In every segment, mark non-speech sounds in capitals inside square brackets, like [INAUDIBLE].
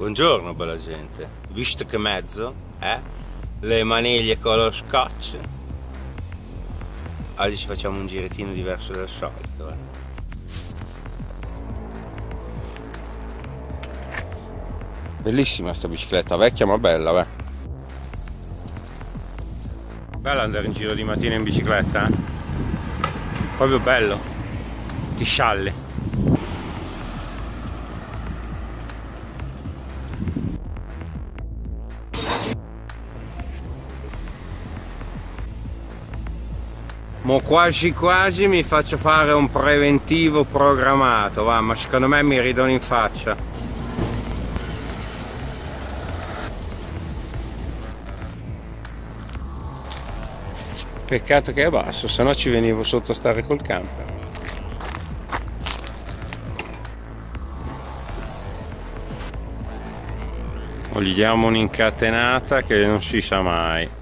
Buongiorno bella gente, visto che mezzo, eh? Le maniglie color scotch. Oggi ci facciamo un girettino diverso dal solito, eh? Bellissima sta bicicletta, vecchia ma bella, beh. Bello andare in giro di mattina in bicicletta, eh? Proprio bello. Ti scialli. Mo quasi quasi mi faccio fare un preventivo programmato, va, ma secondo me mi ridono in faccia. Peccato che è basso, se no ci venivo sotto a stare col camper. O gli diamo un'incatenata che non si sa mai.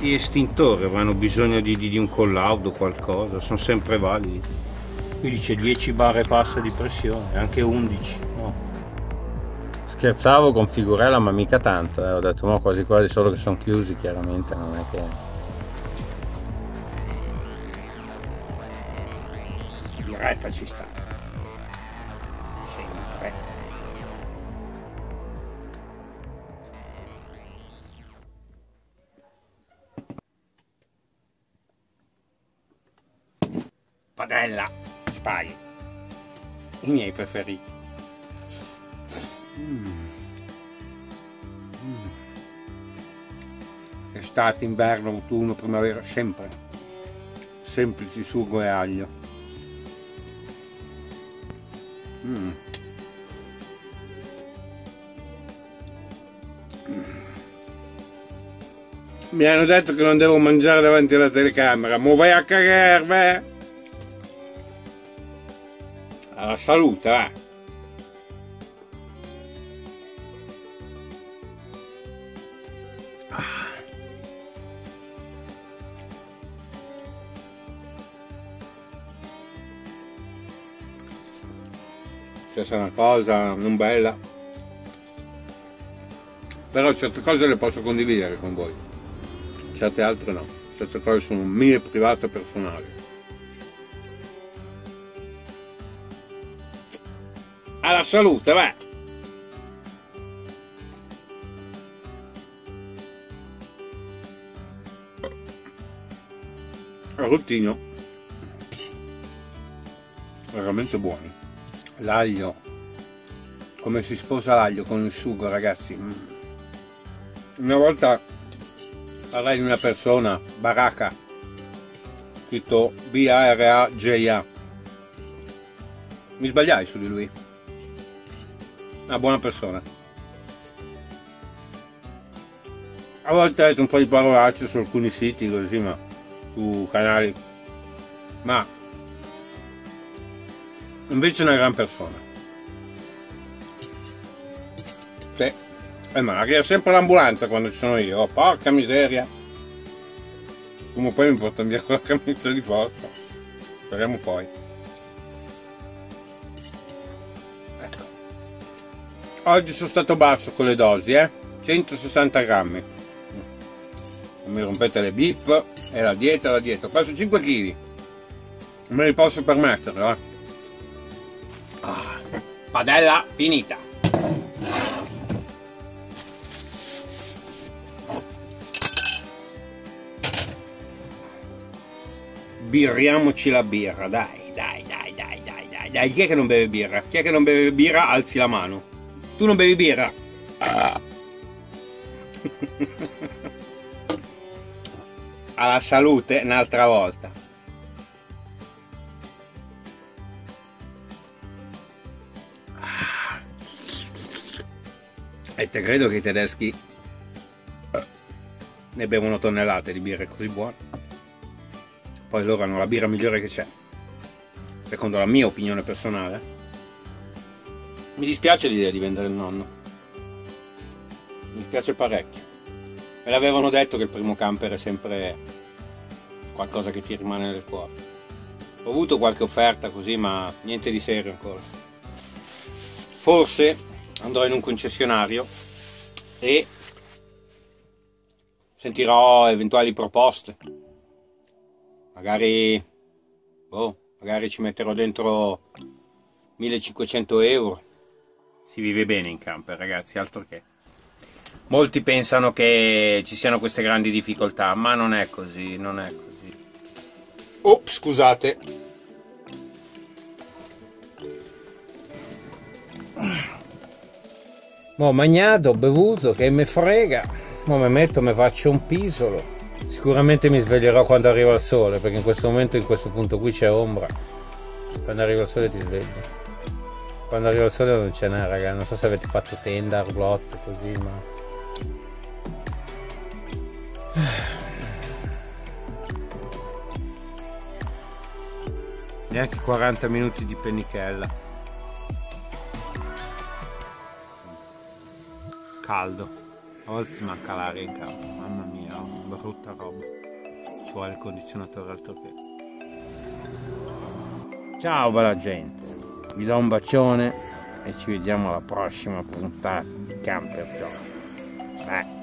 Gli estintori avranno bisogno di, di, di un collaudo o qualcosa, sono sempre validi. Qui dice 10 barre passa di pressione, anche 11. No. Scherzavo con figurella ma mica tanto, eh. ho detto ma quasi quasi solo che sono chiusi chiaramente, non è che... Diretta ci sta. Padella, spaghi, i miei preferiti. Mm. Mm. Estate, inverno, autunno, primavera, sempre. Semplici sugo e aglio. Mm. Mi hanno detto che non devo mangiare davanti alla telecamera, ma vai a cagare, eh. Questa è una cosa non bella. Però certe cose le posso condividere con voi. Certe altre no. Certe cose sono mie private personali alla salute, va! Rottino veramente buoni. L'aglio. Come si sposa l'aglio con il sugo ragazzi? Mm. una volta parlai di una persona baracca scritto B-A-R-A-J-A mi sbagliai su di lui una buona persona. A volte ho detto un po' di parolacce su alcuni siti così, ma su canali. Ma invece è una gran persona. Sì. E ma arriva sempre l'ambulanza quando ci sono io. Oh, porca miseria. Come poi mi portano via con la camicia di forza. Speriamo poi. Oggi sono stato basso con le dosi eh. 160 grammi. Non mi rompete le bip. È la dieta la dieta. Ho perso 5 kg non me li posso permettere eh? ah, padella finita. Birriamoci la birra dai dai dai dai dai. Dai chi è che non beve birra? Chi è che non beve birra? Alzi la mano tu non bevi birra? [LAUGHS] Alla salute un'altra volta. E te credo che i tedeschi ne bevono tonnellate di birre così buone. Poi loro hanno la birra migliore che c'è. Secondo la mia opinione personale. Mi dispiace l'idea di vendere il nonno. Mi dispiace parecchio. Me l'avevano detto che il primo camper è sempre qualcosa che ti rimane nel cuore. Ho avuto qualche offerta così, ma niente di serio ancora. forse andrò in un concessionario e sentirò eventuali proposte. Magari, boh, magari ci metterò dentro 1500 euro. Si vive bene in camper, ragazzi, altro che. Molti pensano che ci siano queste grandi difficoltà, ma non è così, non è così. Oh, scusate. Ho mangiato, ho bevuto, che me frega. Mo mi metto, mi faccio un pisolo. Sicuramente mi sveglierò quando arriva il sole, perché in questo momento, in questo punto qui c'è ombra. Quando arriva il sole ti svegli. Quando arriva il sole non ce n'è, raga. Non so se avete fatto tenda, roulotte, così, ma... [SIGHS] Neanche 40 minuti di pennichella. Caldo. A volte manca l'aria in campo. Mamma mia, brutta roba. Ci vuole il condizionatore altro che. Ciao bella gente. Vi do un bacione e ci vediamo alla prossima puntata di Camper Joe. Bye.